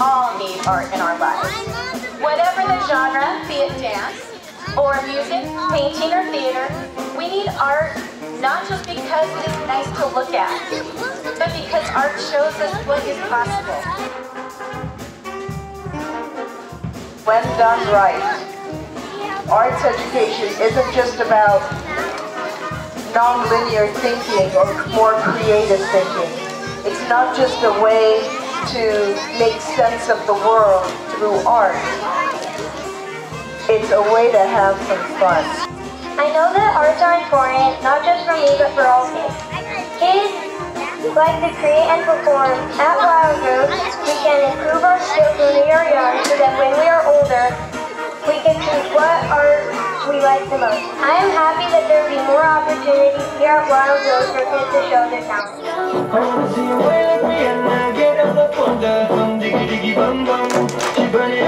all need art in our lives. Whatever the genre, be it dance, or music, painting, or theater, we need art not just because it is nice to look at, but because art shows us what is possible. When done right, arts education isn't just about non-linear thinking or more creative thinking. It's not just a way to make sense of the world through art. It's a way to have some fun. I know that arts are important, not just for me, but for all kids. Kids like to create and perform. At Wild Rose, we can improve our skills when we are young so that when we are older, we can choose what art we like the most. I am happy that there will be more opportunities here at Wild Rose for kids to show their talent. I got